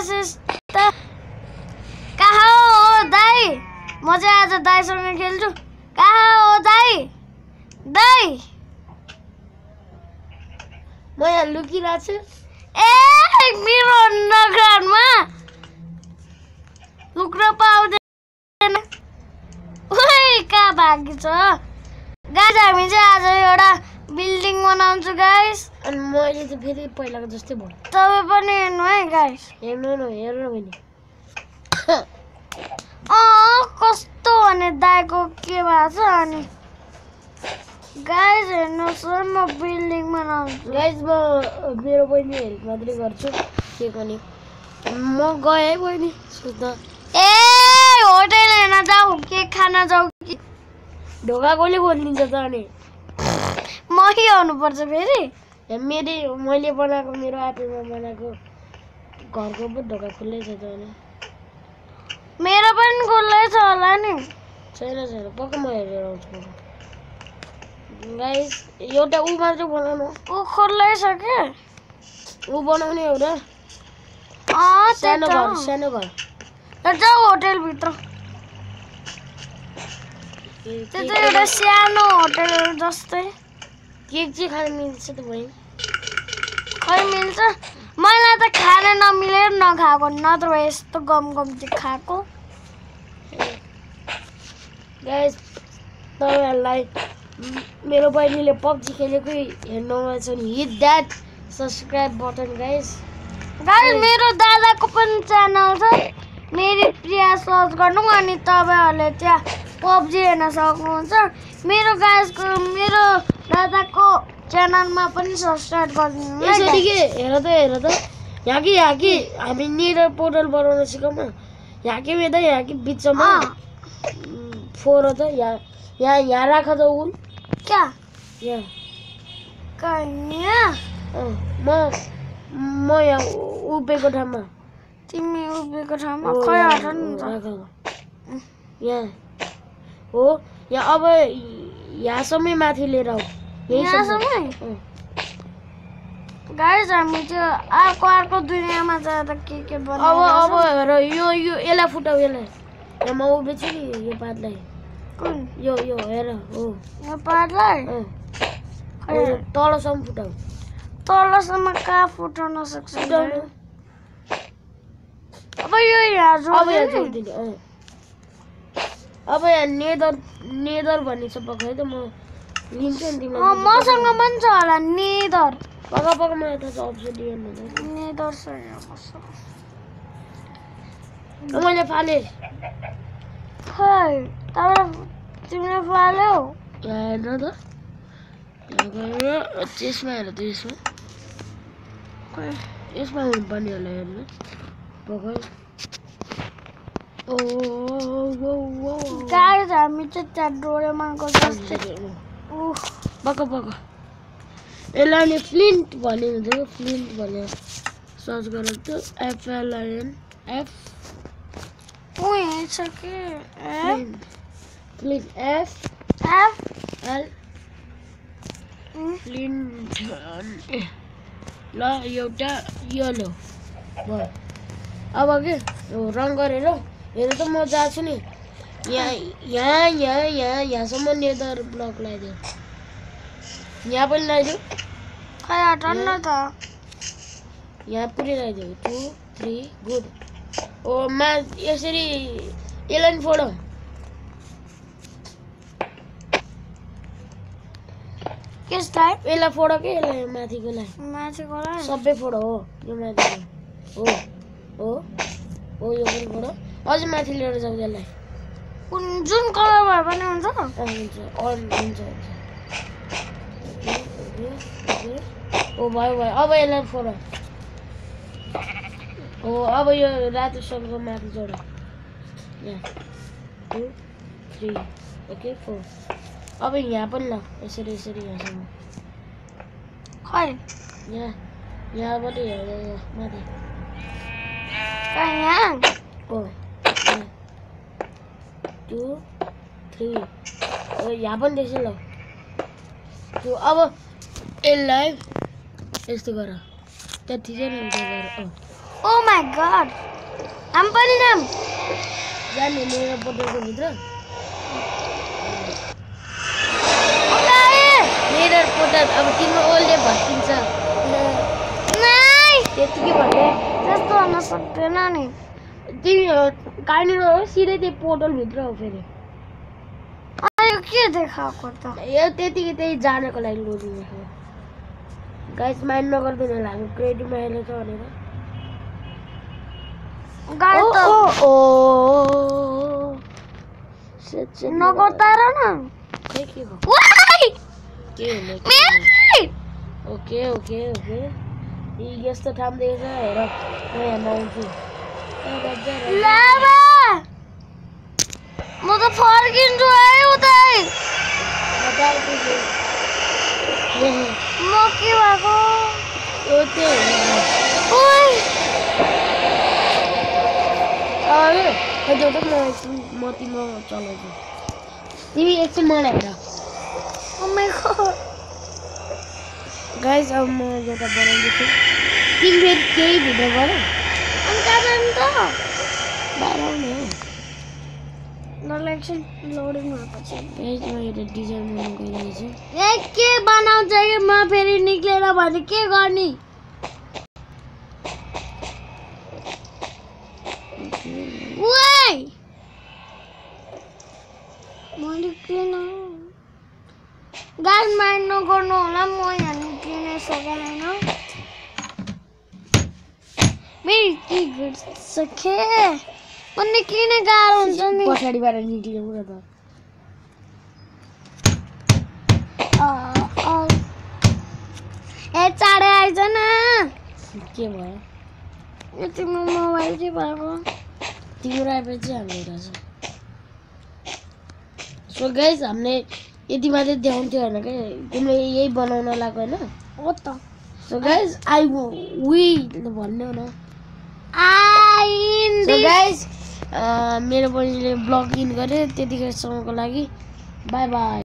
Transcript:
यस्ता कहाँ हो दाई म चाहिँ आज दाईसँग खेल्छु कहाँ हो दाई दाई म यहाँ लुकिरहेको छु ए मेरो नगरमा लुक्न पाउँदैन कहाँ भागी छ। गाइस हामी चाहिँ आज एउटा बिल्डिङ बनाउँछु गाइस अनि मैले चाहिँ फेरि पहिलाको जस्तै भयो तपाईँ पनि हेर्नु है गाइस हेर्नु न हेर्नु भने अँ कस्तो भने दाइको के भएको छ अनि गाइस हेर्नुहोस् है म बिल्डिङ बनाउँछु गाइज म मेरो बहिनी हेल्प मात्रै गर्छु के गर्ने म गएँ है बहिनी सुत्न ए होटेल हेर्न जाऊ के खान जाऊ कि ढोका कसले खोलिदिन्छ त अनि मही आउनुपर्छ फेरि। मेरै मैले बनाएको मेरो आफैमा बनाएको घरको पो ढोका खुल्लै छ त मेरो पनि खुल्लै छ होला नि। छैन छैन पक्का म हेरेर आउँछु गाइस एउटा ऊ मात्रै बनाउनु। ऊ खुल्लै छ के? ऊ बनाउने एउटा। सानो घर त सानो घर। जाऊ होटेलभित्र। त्यो चाहिँ एउटा सानो होटेल जस्तै। केक चाहिँ खान मिल्छ त बहिनी खै मिल्छ मलाई त खान नमिलेर नखाएको नत्र भए यस्तो गम गम चाहिँ खाएको गाइस तपाईँहरूलाई मेरो बहिनीले पब्जी खेलेको हेर्नुमा छ नि hit that subscribe button guys guys मेरो दादाको पनि च्यानल छ। मेरी प्रिया सर्च गर्नु अनि तपाईँहरूले त्यहाँ पब्जी हेर्न सक्नुहुन्छ। मेरो गाइसको मेरो दादाको च्यानलमा पनि सब्सक्राइब गरिदिनु यसरी। के? हेर त हेर त। यहाँ कि यहाँ कि? हामी निर पोर्टल बनाउन सिकौँ न यहाँ कि त यहाँ कि बिचमा। हो त यहाँ यहाँ यहाँ राख त उल क्या? यहाँ। म म यहाँ उभिएको ठाउँमा। तिमी उभिएको ठाउँमा खै यहाँ, हट नि त राख न। यहाँ हो यहाँ अब यहाँसम्मै माथि लिएर आऊ यहीँसम्म। गाइस हामी त्यो अर्को अर्को दुनियाँमा जाँदा के के अब बनाउँछ अब हेर यो यो यसलाई फुटाउ यसलाई यहाँ म उभिएको छु नि यो पातलाई कुन यो यो हेर हो यो यो तलसम्म फुटाउ तलसम्म कहाँ फुटाउन सक्छ अब यो यहाँ अब यहाँ अब यहाँ नेदर नेदर भन्ने छ पक्का त म लिन्छु नि तिमीलाई मसँग पनि छ होला नेदर पक्का पक्का मलाई थाहा छ अप्सन दिएन नेदर छ मैले फालेँ खै तपाईँ तिमीले फाल्यौ हेर्न त त्यसमा हेर त यसमा यसमा हुनुपर्ने होला हेर्नु पक्कै। गाइस हामी चाहिँ त्यहाँ डोरेमनको जस्तै पक्का पक्का यसलाई अनि फ्लिन्ट भन्ने हुन्छ फ्लिन्ट भनेर सर्च गरेर त F L I N F छ कि flint F F L flint L एउटा यलो भयो अब के रङ गरेर हेर त म जान्छु नि। यहाँ यहाँ यहाँ यहाँ यहाँसम्म नेदर ब्लक लगाइदियो। यहाँ पनि लगाइदियो। खै हट न त। यहाँ पुरै लगाइदियो। टु थ्री गुड ओ मा यसरी यसलाई नि फोड केसलाई यसलाई फोड के? यसलाई माथिकोलाई माथिकोलाई सबै फोड हो। यो माथिको। हो हो हो यो पनि फोड अझै माथि लिएर जाऊ यसलाई कुन जुन कलर भए पनि हुन्छ हुन्छ हुन्छ हुन्छ ओ भयो भयो अब यसलाई फोड हो अब यो रातो सलको माथि जोड टु थ्री ओके फोर अब यहाँ पनि ल यसरी यसरी यहाँसम्म खै यहाँ यहाँ माथि कहाँ यहाँ ओ टु थ्री यहाँ पनि त्यसै ल त्यो अब यसलाई यस्तो गर त्यति चाहिँ ओ माई गड आम पनि नाम जाने मेरो बोतलको भित्र मेरो पोटल अब तिम्रो ओल्डे भत्किन्छ त्यतिकै भन्ने त्यस्तो हुन सक्दैन नि तिमी कहाँनिर हो सिधै त्यो पोटलभित्र हो फेरि के देखाएको त यो त्यतिकै त्यही जानको लागि लोडिरहेको गाइस माइन्ड नगरिदिनु होला हामी क्रेडिटमा अहिले छ भनेर नगतार न! ओके ओके ओके यी यस्तो ठाउँदैछ हेर म यहाँ आउँछु ए, रज्जा, रज्जा। लाभा! म त फर्किन्छु है उतै मजाले पुग्यो। ए, म के भएको यो त्यही हो। ओइ अरे खै देऊ त म एकछिन म तिम्रो चलाउँछु तिमी एकछिन मलाई हेर ओ माई गॉड गाइस अब म एउटा बनाउँदैछु तिमी फेरि केही भिडियो गर अनि ए के बनाउँछ कि म फेरि निक्लेर भने के गर्ने ओइ म निक्लिन गाड माइन्ड नगर्नु होला म यहाँ निक्लिन सकेन मेरो के गर्छ खे म निक्लिन गाह्रो हुन्छ नि पछाडिबाट निक्ल्यो पुरा त। ए चाँडै आइज न। के भयो यो तिम्रो मोबाइल के भएको तिम्रो आएपछि हाम्रो रहेछ सो हामीले यति मात्रै देखाउँथ्यो होइन क्या तिमीले यही बनाउन लगाएको होइन हो त। सो आई वी भन्ने हो न मेरो बहिनीले ब्लग इन गर्यो त्यतिखेरसम्मको लागि। By by